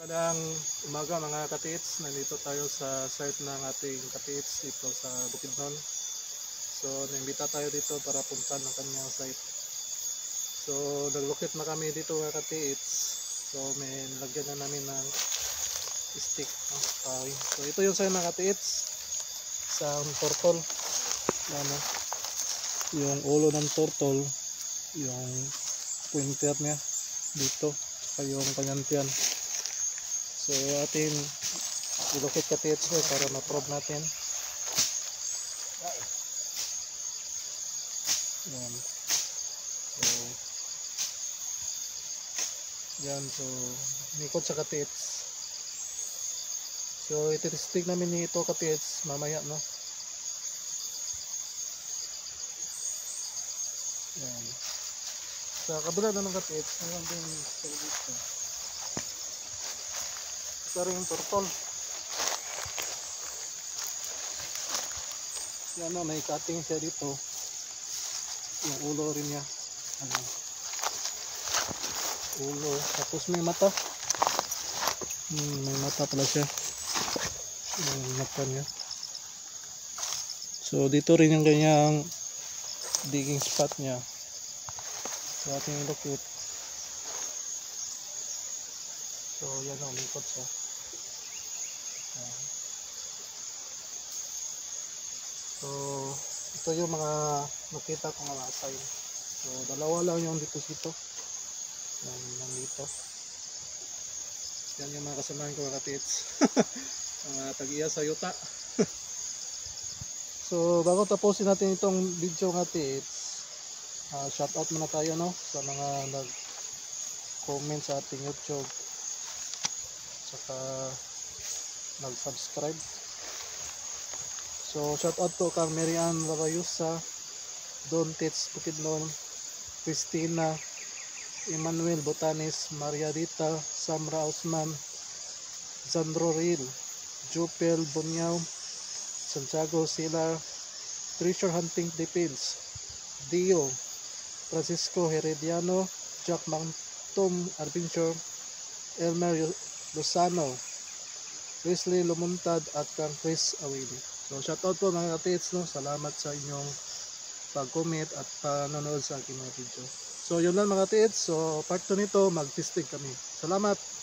Magandang umaga mga katiits. Nandito tayo sa site ng ating katiits dito sa Bukidnon. So, naimbita tayo dito para puntahan ang kanyang site. So, naglukit na kami dito mga katiits. So, may nilagyan na namin ng stick ng kahoy. So, ito yung site ng katiits. Isang turtle. Ano, yung ulo ng turtle, yung pointer niya dito. Saka yung kanyang tiyan. So atin ilukit ka THC para ma-probe natin. Yan. So yan so nikot sa katits. So ititistig namin ni ito katits mamaya no. Yan. Sa kabila na ng katits, mayroon din rin yung turtle. Yan o, may cutting siya dito. Yung ulo rin niya. Ano. Ulo. Tapos may mata. Hmm, may mata pala siya. Yung mata niya. So, dito rin yung kanyang digging spot niya. So, ating ilukit. So, yan o, umikot siya. So, ito yung mga nakita ko mga sign. So, dalawa lang yung dito. Yan, nandito. Yan yung mga kasamahan ko mga tits. mga tag-iya sa yuta. so, bago tapusin natin itong video mga tits, uh, shout out muna tayo no sa mga nag comment sa ating YouTube saka nag-subscribe. So, shout out po kang Marian Larayusa, Don Tits Bukidnon, Christina, Emmanuel Botanis, Maria Rita, Samra Osman, Zandro Ril, Jupel Bunyaw, Santiago Silar, Treasure Hunting Defense, Dio, Francisco Herediano, Jack Mantom Adventure, Elmer Lozano, Wesley Lumuntad at kang Chris Awili. So shoutout po mga katits, no? salamat sa inyong pag-comment at panonood sa aking mga video. So yun lang mga katits, so part 2 nito, mag-testing kami. Salamat!